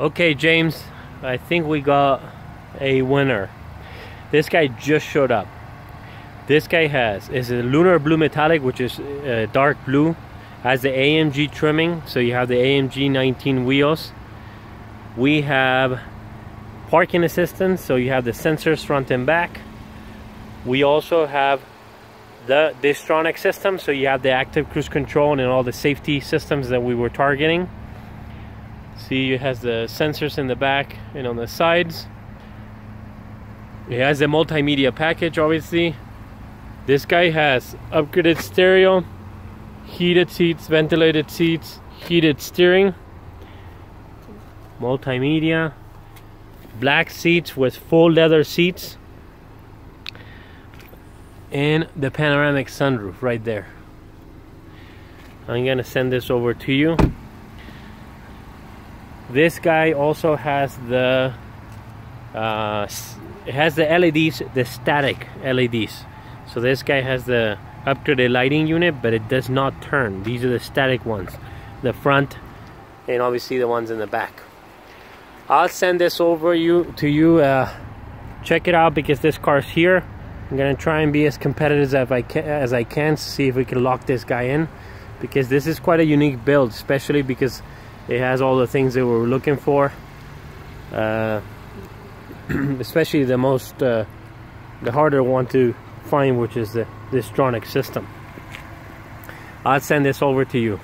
Okay, James, I think we got a winner. This guy just showed up. This guy has is a lunar blue metallic, which is uh, dark blue. Has the AMG trimming, so you have the AMG 19 wheels. We have parking assistance, so you have the sensors front and back. We also have the Distronic system, so you have the active cruise control and all the safety systems that we were targeting. See, it has the sensors in the back and on the sides. It has a multimedia package, obviously. This guy has upgraded stereo, heated seats, ventilated seats, heated steering, multimedia, black seats with full leather seats, and the panoramic sunroof right there. I'm gonna send this over to you. This guy also has the uh, has the LEDs, the static LEDs. So this guy has the upgraded lighting unit, but it does not turn. These are the static ones, the front, and obviously the ones in the back. I'll send this over you to you. Uh, check it out because this car's here. I'm gonna try and be as competitive as I can, as I can see if we can lock this guy in, because this is quite a unique build, especially because it has all the things that we are looking for uh, especially the most uh, the harder one to find which is the Distronic system. I'll send this over to you